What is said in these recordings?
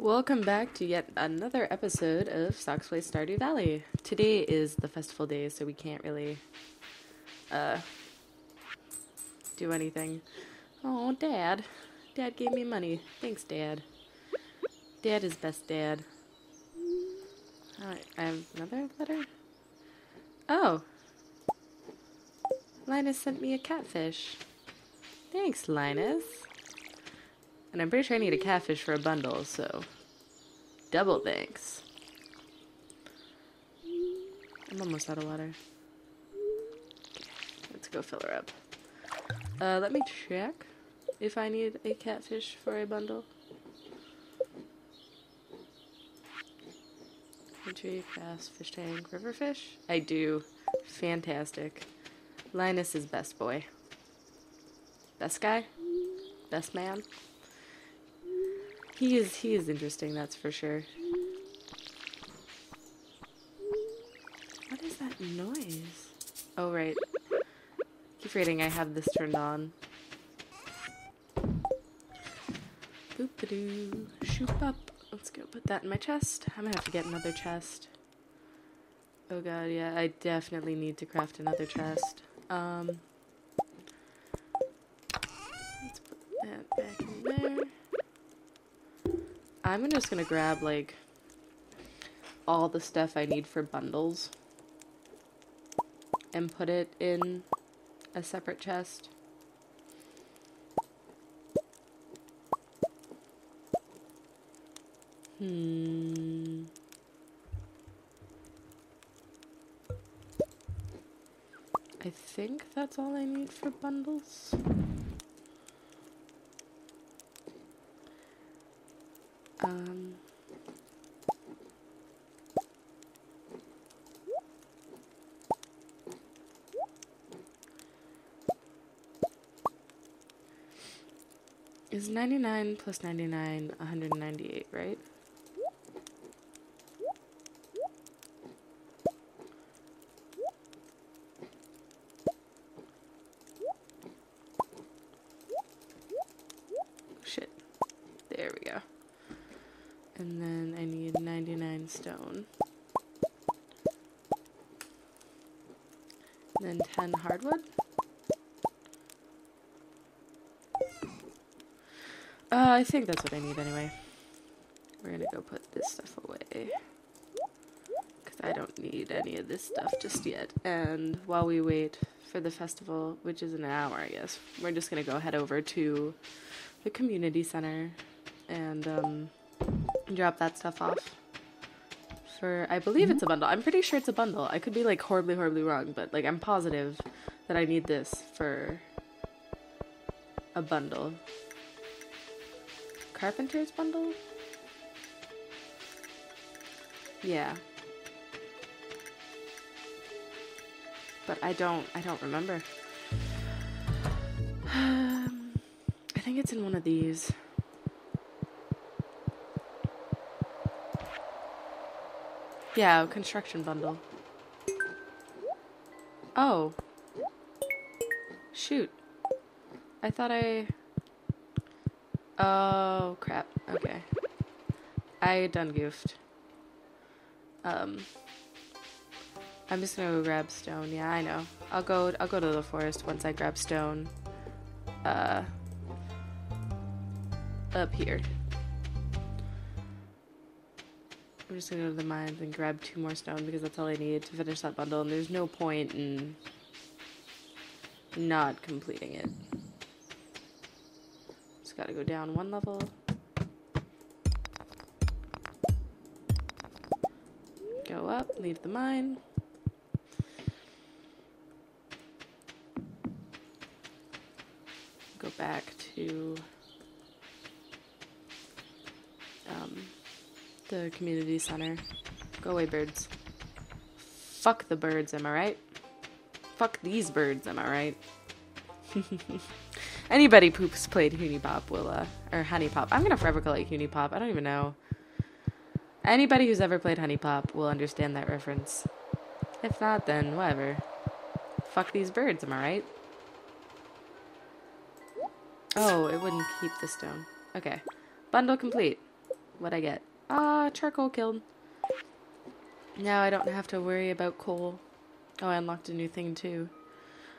Welcome back to yet another episode of Socks Play Stardew Valley. Today is the festival day, so we can't really uh do anything. Oh, Dad. Dad gave me money. Thanks, Dad. Dad is best dad. Alright, I have another letter. Oh. Linus sent me a catfish. Thanks, Linus. And I'm pretty sure I need a catfish for a bundle, so double thanks. I'm almost out of water. Okay, let's go fill her up. Uh, let me check if I need a catfish for a bundle. Country, bass, fish tank, river fish? I do. Fantastic. Linus is best boy. Best guy? Best man? He is he is interesting, that's for sure. What is that noise? Oh right. Keep reading, I have this turned on. Boop a doo. Shoop up. Let's go put that in my chest. I'm gonna have to get another chest. Oh god, yeah, I definitely need to craft another chest. Um let's put that back in there. I'm just gonna grab like all the stuff I need for bundles and put it in a separate chest. Hmm. I think that's all I need for bundles. Is 99 plus 99 198, right? Shit. There we go. And then I need 99 stone. And then 10 hardwood. Uh, I think that's what I need anyway. We're gonna go put this stuff away. Because I don't need any of this stuff just yet. And while we wait for the festival, which is an hour, I guess, we're just gonna go head over to the community center and um, drop that stuff off. For, I believe it's a bundle. I'm pretty sure it's a bundle. I could be like horribly, horribly wrong, but like I'm positive that I need this for a bundle. Carpenter's bundle? Yeah. But I don't I don't remember. Um, I think it's in one of these. Yeah, construction bundle. Oh. Shoot. I thought I Oh, crap. Okay. I done goofed. Um, I'm just gonna go grab stone. Yeah, I know. I'll go. I'll go to the forest once I grab stone. Uh, up here. I'm just gonna go to the mines and grab two more stone because that's all I needed to finish that bundle. And there's no point in not completing it. Gotta go down one level. Go up, leave the mine. Go back to um, the community center. Go away, birds. Fuck the birds, am I right? Fuck these birds, am I right? Anybody who's played HuniePop will, uh, or Honey Pop. I'm gonna forever call it HuniePop. I don't even know. Anybody who's ever played HuniePop will understand that reference. If not, then whatever. Fuck these birds, am I right? Oh, it wouldn't keep the stone. Okay. Bundle complete. What'd I get? Ah, charcoal kiln. Now I don't have to worry about coal. Oh, I unlocked a new thing too.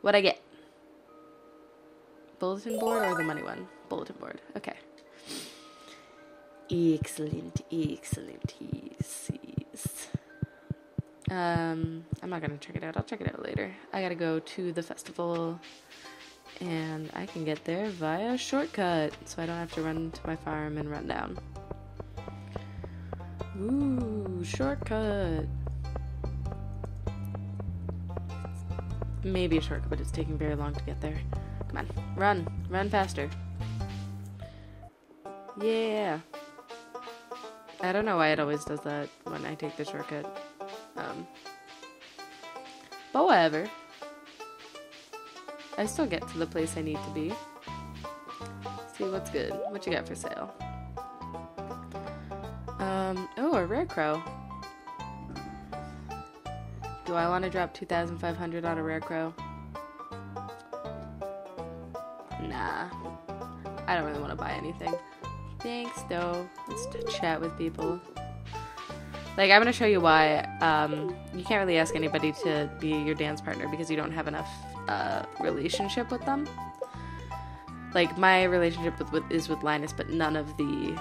What'd I get? Bulletin board or the money one? Bulletin board. Okay. Excellent, excellent. Yes, yes. Um, I'm not gonna check it out. I'll check it out later. I gotta go to the festival, and I can get there via shortcut, so I don't have to run to my farm and run down. Ooh, shortcut. Maybe a shortcut, but it's taking very long to get there. Come on, run, run faster. Yeah. I don't know why it always does that when I take the shortcut. Um, but whatever. I still get to the place I need to be. See what's good. What you got for sale? Um, oh, a rare crow. Do I want to drop 2,500 on a rare crow? Nah. I don't really want to buy anything. Thanks, though. Let's chat with people. Like, I'm gonna show you why um, you can't really ask anybody to be your dance partner because you don't have enough uh, relationship with them. Like, my relationship with, with is with Linus, but none of the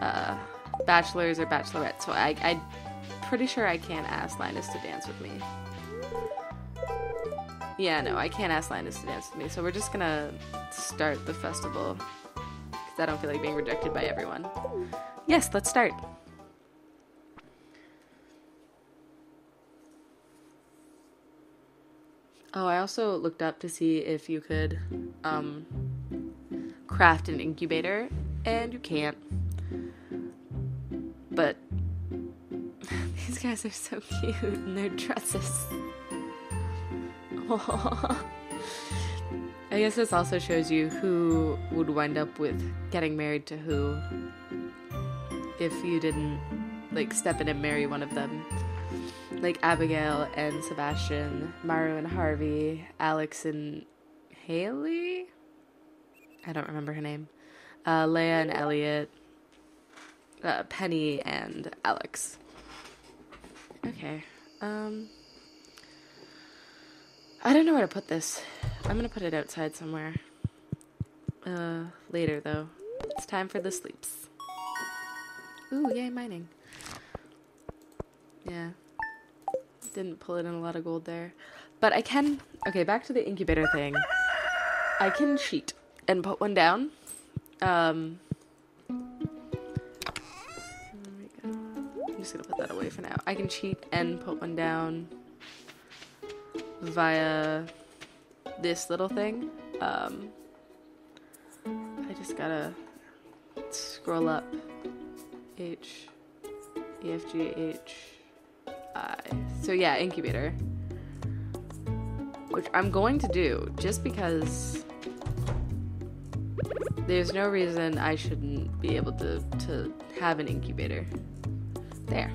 uh, bachelors or bachelorettes. So I, I'm pretty sure I can't ask Linus to dance with me. Yeah, no, I can't ask Linus to dance with me. So we're just gonna start the festival because I don't feel like being rejected by everyone. Yes, let's start. Oh, I also looked up to see if you could um, craft an incubator, and you can't. But these guys are so cute in their dresses. I guess this also shows you who would wind up with getting married to who if you didn't like step in and marry one of them like Abigail and Sebastian, Maru and Harvey, Alex and Haley. I don't remember her name. Uh, Leah and Elliott, uh, Penny and Alex. Okay. Um. I don't know where to put this. I'm gonna put it outside somewhere. Uh, later though. It's time for the sleeps. Ooh, yay, mining. Yeah, didn't pull it in a lot of gold there. But I can. Okay, back to the incubator thing. I can cheat and put one down. Um. I'm just gonna put that away for now. I can cheat and put one down via this little thing. Um, I just gotta scroll up. H, E, F, G, H. So yeah, incubator. Which I'm going to do just because there's no reason I shouldn't be able to, to have an incubator. There.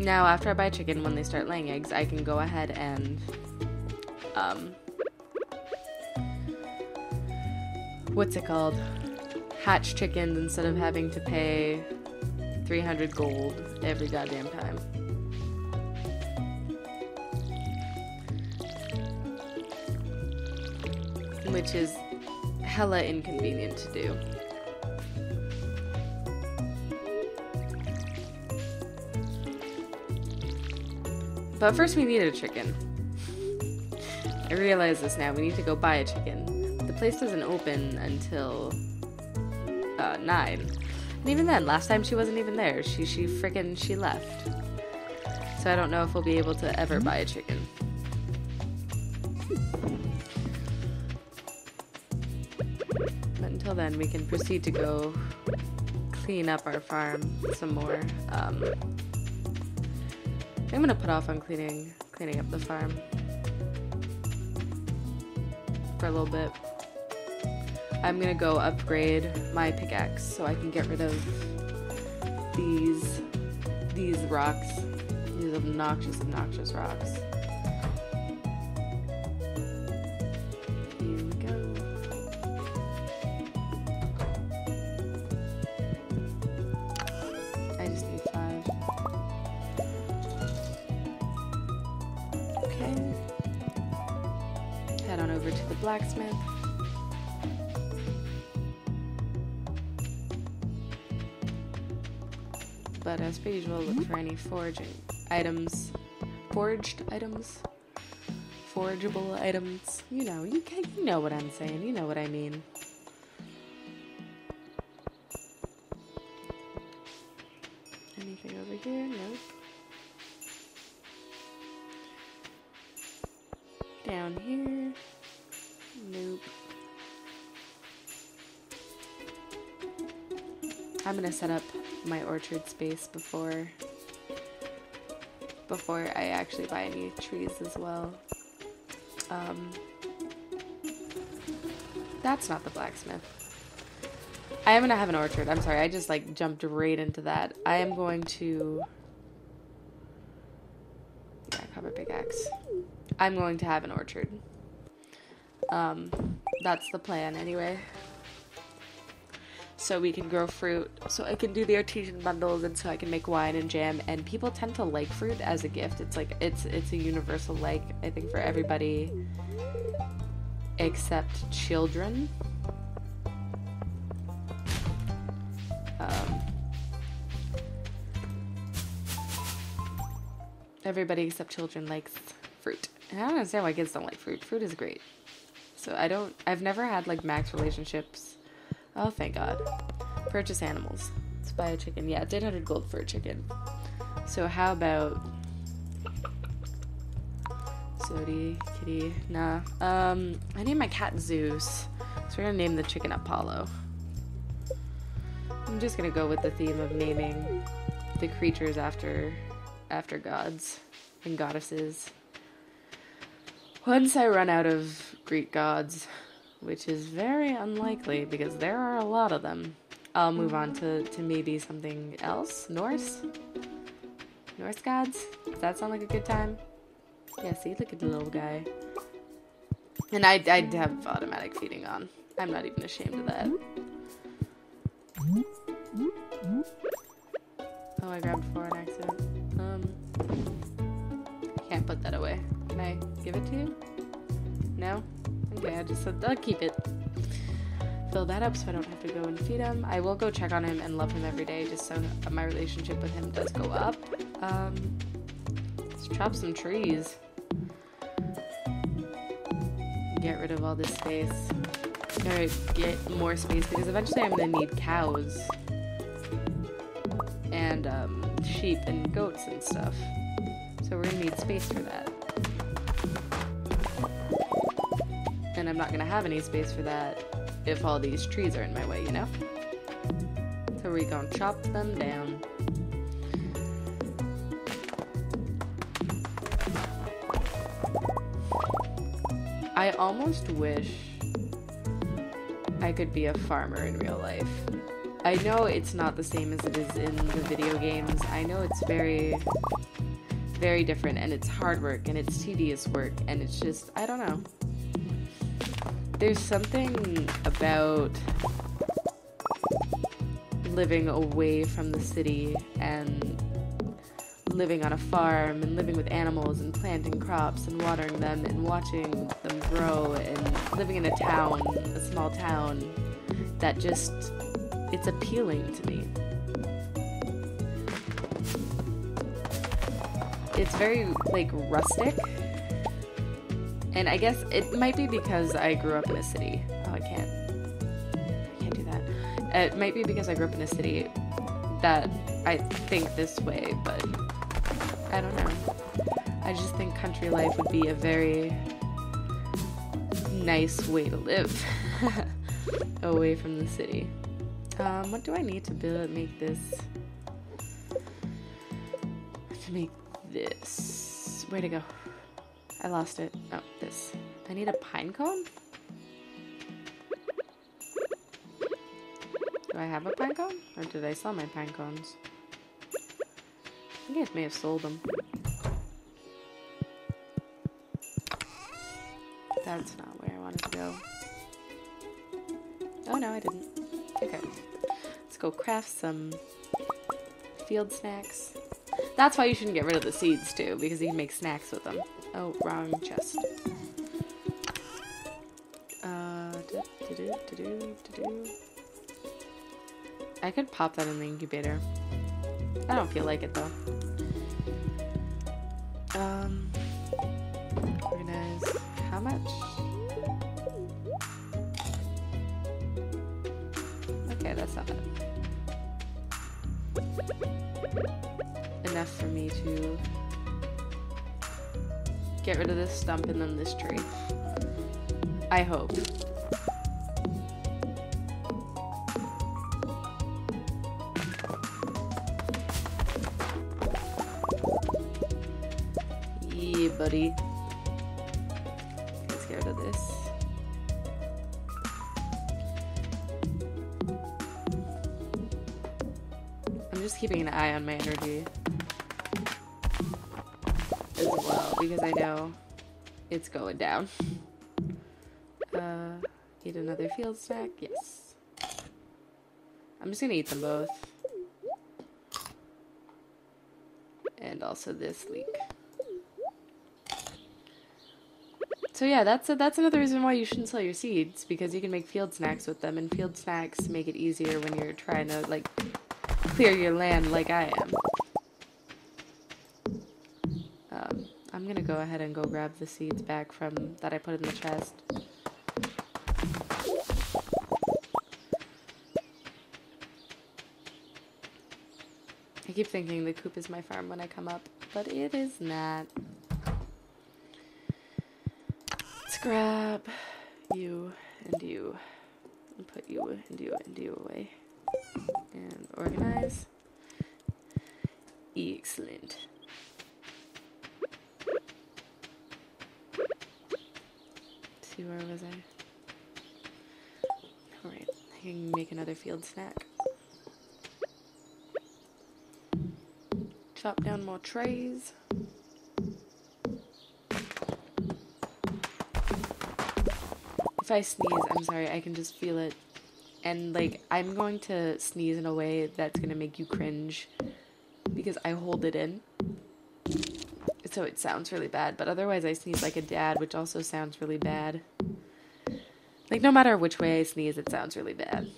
Now, after I buy chicken, when they start laying eggs, I can go ahead and, um, what's it called? Hatch chickens instead of having to pay 300 gold every goddamn time. which is hella inconvenient to do. But first we need a chicken. I realize this now. We need to go buy a chicken. The place doesn't open until uh, 9. And even then, last time she wasn't even there. She she freaking she left. So I don't know if we'll be able to ever buy a chicken. But until then, we can proceed to go clean up our farm some more. Um, I'm gonna put off on cleaning cleaning up the farm for a little bit. I'm gonna go upgrade my pickaxe so I can get rid of these these rocks, these obnoxious, obnoxious rocks. Blacksmith. But as per usual, look for any foraging items, forged items, forageable items. You know, you can, you know what I'm saying. You know what I mean. I'm gonna set up my orchard space before before I actually buy any trees as well. Um, that's not the blacksmith. I am gonna have an orchard. I'm sorry, I just like jumped right into that. I am going to yeah, copper pickaxe. I'm going to have an orchard. Um, that's the plan anyway. So we can grow fruit, so I can do the artisan bundles, and so I can make wine and jam. And people tend to like fruit as a gift. It's like it's it's a universal like I think for everybody except children. Um, everybody except children likes fruit. And I don't understand why kids don't like fruit. Fruit is great. So I don't. I've never had like max relationships. Oh, thank God. Purchase animals. Let's buy a chicken. Yeah, it's 800 gold for a chicken. So how about Sodi, kitty? Nah. Um, I named my cat Zeus. So we're gonna name the chicken Apollo. I'm just gonna go with the theme of naming the creatures after after gods and goddesses. Once I run out of Greek gods, which is very unlikely because there are a lot of them, I'll move on to, to maybe something else. Norse? Norse gods? Does that sound like a good time? Yeah, see, look at the little guy. And I, I have automatic feeding on. I'm not even ashamed of that. Oh, I grabbed four on accident. Um, I can't put that away. Can I give it to you? No? Okay, I just said I'll keep it. Fill that up so I don't have to go and feed him. I will go check on him and love him every day just so my relationship with him does go up. Um, let's chop some trees. Get rid of all this space. Get more space because eventually I'm gonna need cows. And um, sheep and goats and stuff. So we're gonna need space for that. And I'm not gonna have any space for that if all these trees are in my way, you know? So we're gonna chop them down. I almost wish I could be a farmer in real life. I know it's not the same as it is in the video games. I know it's very, very different and it's hard work and it's tedious work and it's just, I don't know. There's something about living away from the city and living on a farm and living with animals and planting crops and watering them and watching them grow and living in a town, a small town that just it's appealing to me. It's very like rustic. And I guess it might be because I grew up in a city. Oh, I can't. I can't do that. It might be because I grew up in a city that I think this way, but I don't know. I just think country life would be a very nice way to live away from the city. Um, what do I need to build make this to make this? Way to go. I lost it. Oh, this. I need a pine cone? Do I have a pine cone? Or did I sell my pine cones? I I may have sold them. That's not where I wanted to go. Oh no, I didn't. Okay. Let's go craft some field snacks. That's why you shouldn't get rid of the seeds too, because you can make snacks with them. Oh, wrong chest. Uh, I could pop that in the incubator. I don't feel like it though. Um, organize. How much? Okay, that's not. Enough for me to get rid of this stump and then this tree. I hope. Yeah, buddy. Let's get rid of this. I'm just keeping an eye on my energy as well because I know it's going down. Uh, eat another field snack? Yes. I'm just gonna eat them both. And also this leek. So yeah, that's a, that's another reason why you shouldn't sell your seeds because you can make field snacks with them, and field snacks make it easier when you're trying to like clear your land like I am. Um, I'm gonna go ahead and go grab the seeds back from that I put in the chest. I keep thinking the coop is my farm when I come up, but it is not. Let's grab you and you and put you and you and you away and organize. Excellent. See where was I? Alright, I can make another field snack. Chop down more trays. If I sneeze, I'm sorry, I can just feel it. And like, I'm going to sneeze in a way that's gonna make you cringe because I hold it in. So it sounds really bad, but otherwise I sneeze like a dad, which also sounds really bad. Like, no matter which way I sneeze, it sounds really bad.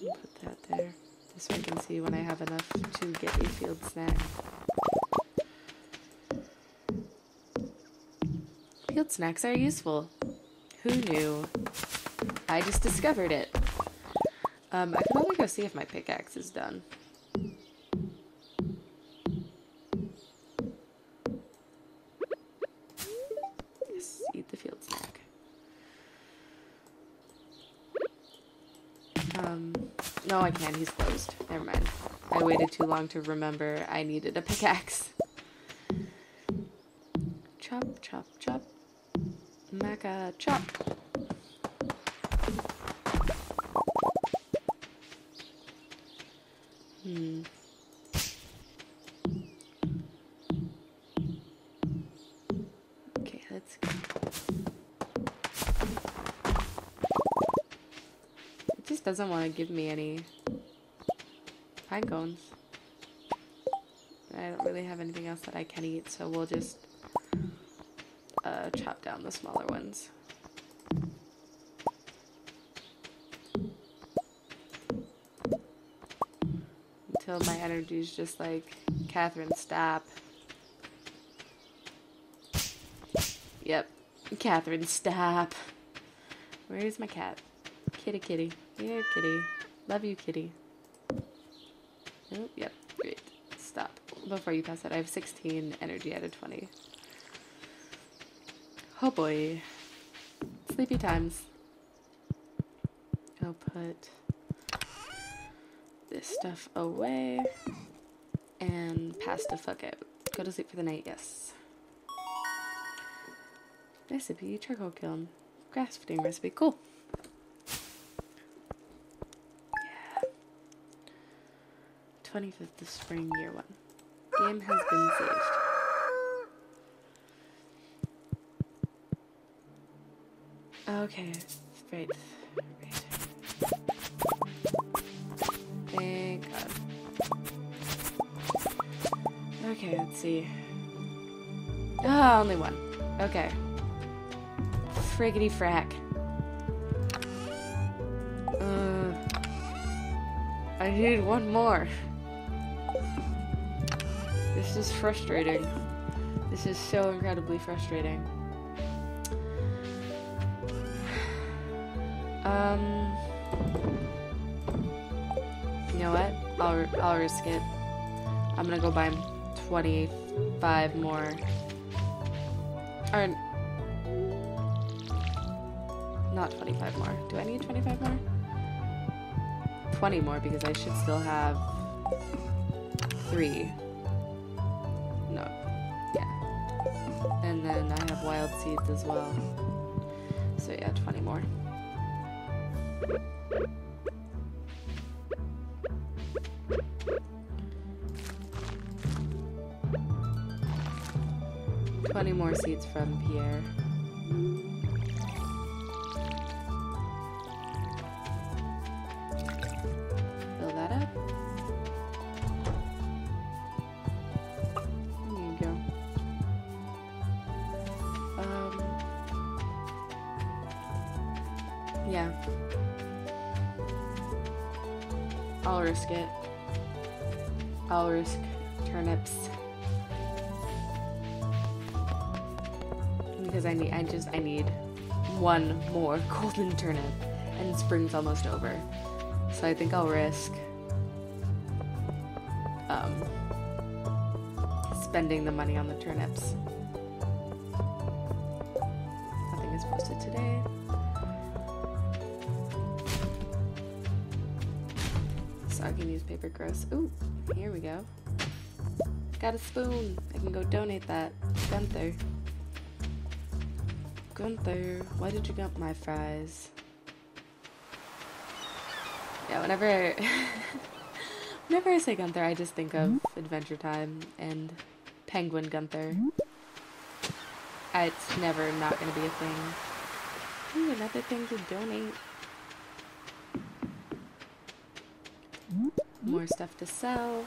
Put that there. Just so I can see when I have enough to get a field snack. Field snacks are useful. Who knew? I just discovered it. Um, I can probably go see if my pickaxe is done. No, He's closed. Never mind. I waited too long to remember I needed a pickaxe. Chop, chop, chop. Maca, chop. Doesn't want to give me any pine cones. I don't really have anything else that I can eat, so we'll just uh, chop down the smaller ones. Until my energy's just like, Catherine, stop. Yep. Catherine, stop. Where is my cat? Kitty, kitty. Here, kitty. Love you, kitty. Oh, yep. Great. Stop. Before you pass out, I have 16 energy out of 20. Oh boy. Sleepy times. I'll put this stuff away and pass the fuck out. Go to sleep for the night, yes. Recipe, charcoal kiln. Grass fitting recipe, cool. 25th of spring, year one. Game has been saved. Okay, great. right. Thank God. Okay, let's see. Ah, oh, only one. Okay. Friggity frack. Uh, I need one more. This is frustrating. This is so incredibly frustrating. Um, you know what? I'll I'll risk it. I'm gonna go buy 25 more. Or not 25 more. Do I need 25 more? 20 more because I should still have three. No. Yeah. And then I have wild seeds as well. So yeah, 20 more. Twenty more seeds from Pierre. I'll risk it. I'll risk turnips. Because I need I just I need one more golden turnip and spring's almost over. So I think I'll risk um spending the money on the turnips. Newspaper gross. Ooh, here we go. Got a spoon. I can go donate that. Gunther. Gunther, why did you get my fries? Yeah, whenever whenever I say Gunther, I just think of Adventure Time and Penguin Gunther. Uh, It's never not gonna be a thing. Ooh, another thing to donate. More stuff to sell.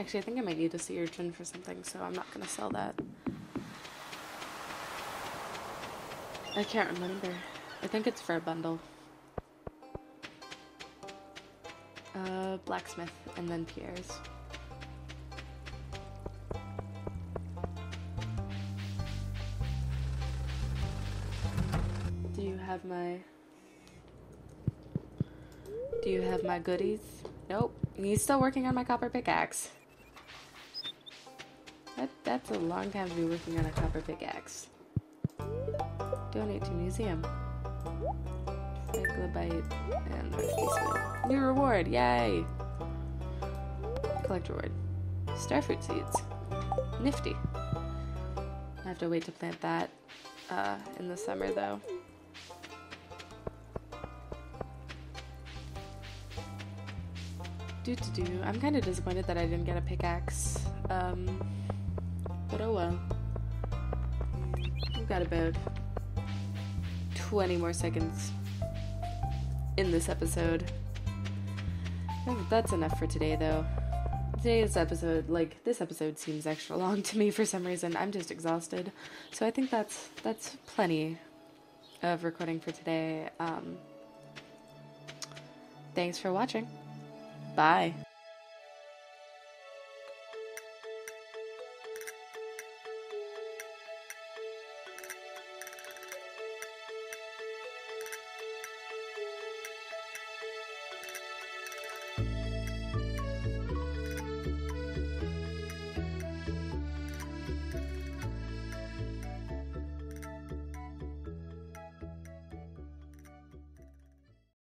Actually, I think I might need a sea urchin for something, so I'm not gonna sell that. I can't remember. I think it's for a bundle. Uh, blacksmith, and then Pierre's. Do you have my... Do you have my goodies? Nope. He's still working on my copper pickaxe. That, that's a long time to be working on a copper pickaxe. Donate to museum. Cyclobite and rusty spoon. New reward, yay! Collect reward. Starfruit seeds. Nifty. I have to wait to plant that uh, in the summer though. Do to do. I'm kind of disappointed that I didn't get a pickaxe. Um, but oh well. We've got about 20 more seconds in this episode. That's enough for today, though. Today's episode, like this episode, seems extra long to me for some reason. I'm just exhausted, so I think that's that's plenty of recording for today. Um, thanks for watching. Bye.